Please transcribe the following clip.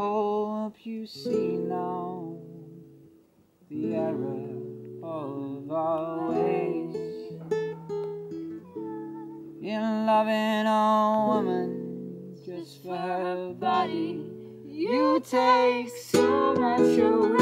hope you see now the error of our ways in loving a woman just for her body. You take so much away.